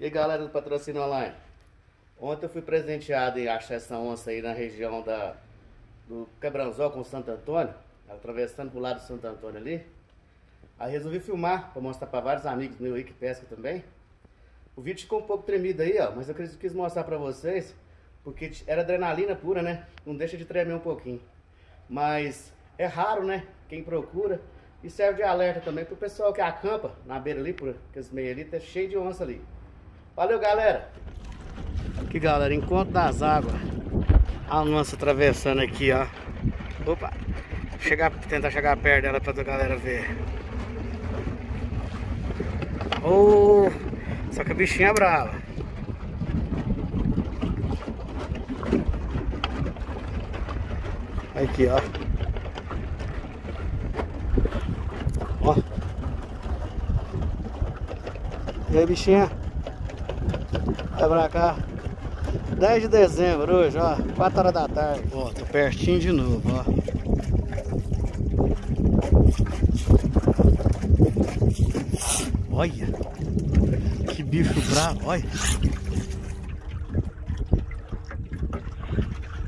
E aí galera do Patrocínio Online? Ontem eu fui presenteado em achar essa onça aí na região da, do Quebranzó com Santo Antônio Atravessando pro lado do Santo Antônio ali. Aí resolvi filmar para mostrar para vários amigos meus aí que pesca também. O vídeo ficou um pouco tremido aí ó Mas eu quis mostrar para vocês Porque era adrenalina pura né? Não deixa de tremer um pouquinho. Mas é raro né? Quem procura. E serve de alerta também pro pessoal que acampa na beira ali, por aqueles meios ali, tá cheio de onça ali. Valeu, galera! Aqui, galera, encontro das águas. A onça atravessando aqui, ó. Opa! Chegar, tentar chegar perto dela pra galera ver. Oh! Só que a bichinha é brava. Aqui, ó. Ó. E aí, bichinha? Vai pra cá. 10 de dezembro hoje, ó. 4 horas da tarde. Ó, tô pertinho de novo, ó. Olha. Que bicho bravo, olha.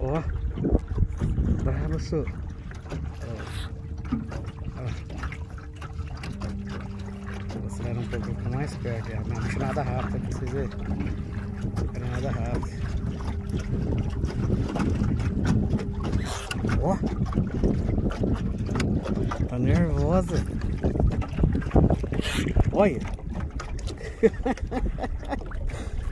Ó. Bravo, senhor. Acelera um pouco ficar mais perto. É, não nada rápido pra vocês verem. Nada rápido. Ó. Tá nervosa. Olha.